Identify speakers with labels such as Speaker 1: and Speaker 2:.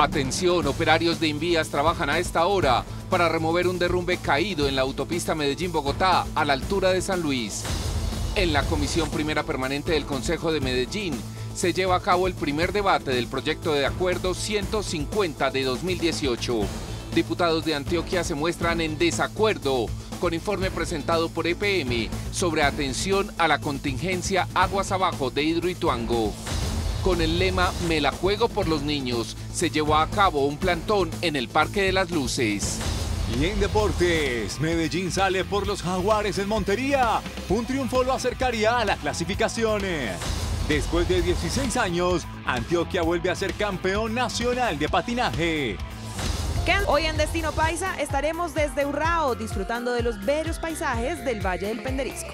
Speaker 1: Atención, operarios de Invías trabajan a esta hora para remover un derrumbe caído en la autopista Medellín-Bogotá a la altura de San Luis. En la Comisión Primera Permanente del Consejo de Medellín se lleva a cabo el primer debate del proyecto de acuerdo 150 de 2018. Diputados de Antioquia se muestran en desacuerdo con informe presentado por EPM sobre atención a la contingencia aguas abajo de Hidroituango. Con el lema Me la juego por los niños, se llevó a cabo un plantón en el Parque de las Luces.
Speaker 2: Y en deportes, Medellín sale por los jaguares en Montería. Un triunfo lo acercaría a la clasificación. Después de 16 años, Antioquia vuelve a ser campeón nacional de patinaje.
Speaker 3: Hoy en Destino Paisa estaremos desde Urrao disfrutando de los bellos paisajes del Valle del Penderisco.